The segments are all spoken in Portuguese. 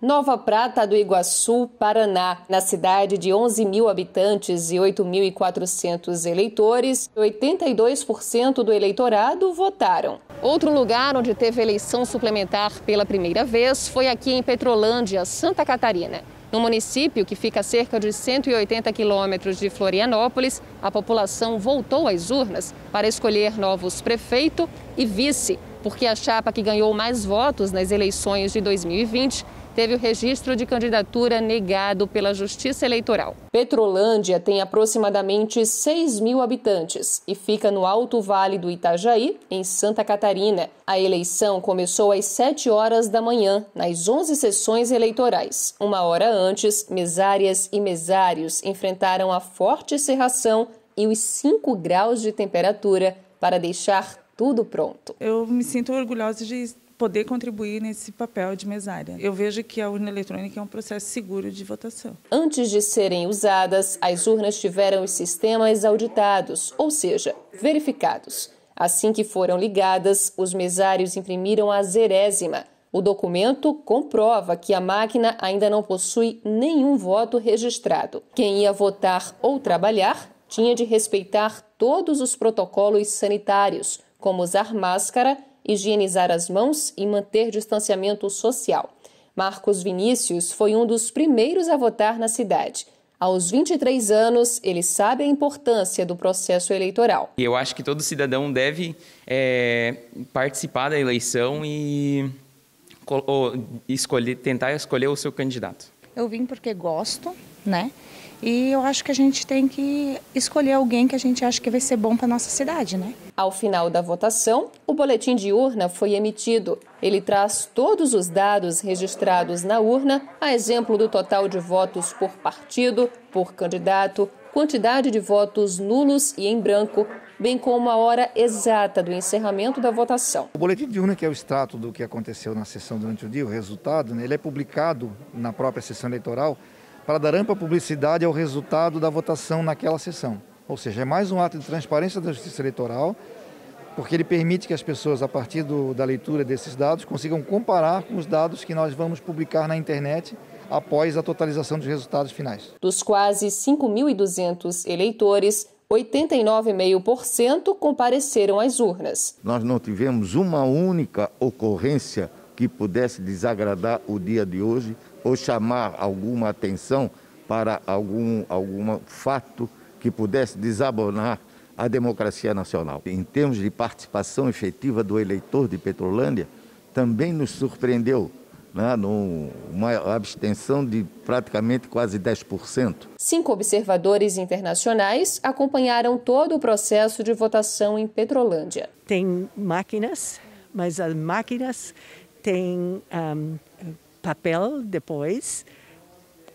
Nova Prata do Iguaçu, Paraná. Na cidade de 11 mil habitantes e 8.400 eleitores, 82% do eleitorado votaram. Outro lugar onde teve eleição suplementar pela primeira vez foi aqui em Petrolândia, Santa Catarina. No município, que fica a cerca de 180 quilômetros de Florianópolis, a população voltou às urnas para escolher novos prefeito e vice, porque a chapa que ganhou mais votos nas eleições de 2020 teve o registro de candidatura negado pela Justiça Eleitoral. Petrolândia tem aproximadamente 6 mil habitantes e fica no Alto Vale do Itajaí, em Santa Catarina. A eleição começou às 7 horas da manhã, nas 11 sessões eleitorais. Uma hora antes, mesárias e mesários enfrentaram a forte cerração e os 5 graus de temperatura para deixar tudo pronto. Eu me sinto orgulhosa de poder contribuir nesse papel de mesária. Eu vejo que a urna eletrônica é um processo seguro de votação. Antes de serem usadas, as urnas tiveram os sistemas auditados, ou seja, verificados. Assim que foram ligadas, os mesários imprimiram a zerésima. O documento comprova que a máquina ainda não possui nenhum voto registrado. Quem ia votar ou trabalhar tinha de respeitar todos os protocolos sanitários, como usar máscara higienizar as mãos e manter distanciamento social. Marcos Vinícius foi um dos primeiros a votar na cidade. Aos 23 anos, ele sabe a importância do processo eleitoral. Eu acho que todo cidadão deve é, participar da eleição e escolher, tentar escolher o seu candidato. Eu vim porque gosto, né? E eu acho que a gente tem que escolher alguém que a gente acha que vai ser bom para nossa cidade, né? Ao final da votação, o boletim de urna foi emitido. Ele traz todos os dados registrados na urna, a exemplo do total de votos por partido, por candidato, quantidade de votos nulos e em branco, bem como a hora exata do encerramento da votação. O boletim de urna, que é o extrato do que aconteceu na sessão durante o dia, o resultado, né, ele é publicado na própria sessão eleitoral para dar ampla publicidade ao resultado da votação naquela sessão. Ou seja, é mais um ato de transparência da Justiça Eleitoral, porque ele permite que as pessoas, a partir do, da leitura desses dados, consigam comparar com os dados que nós vamos publicar na internet após a totalização dos resultados finais. Dos quase 5.200 eleitores, 89,5% compareceram às urnas. Nós não tivemos uma única ocorrência que pudesse desagradar o dia de hoje ou chamar alguma atenção para algum, algum fato que pudesse desabonar a democracia nacional. Em termos de participação efetiva do eleitor de Petrolândia, também nos surpreendeu né, numa abstenção de praticamente quase 10%. Cinco observadores internacionais acompanharam todo o processo de votação em Petrolândia. Tem máquinas, mas as máquinas têm um, papel depois.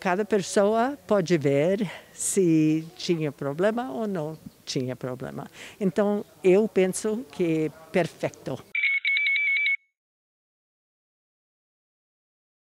Cada pessoa pode ver se tinha problema ou não tinha problema. Então, eu penso que é perfeito.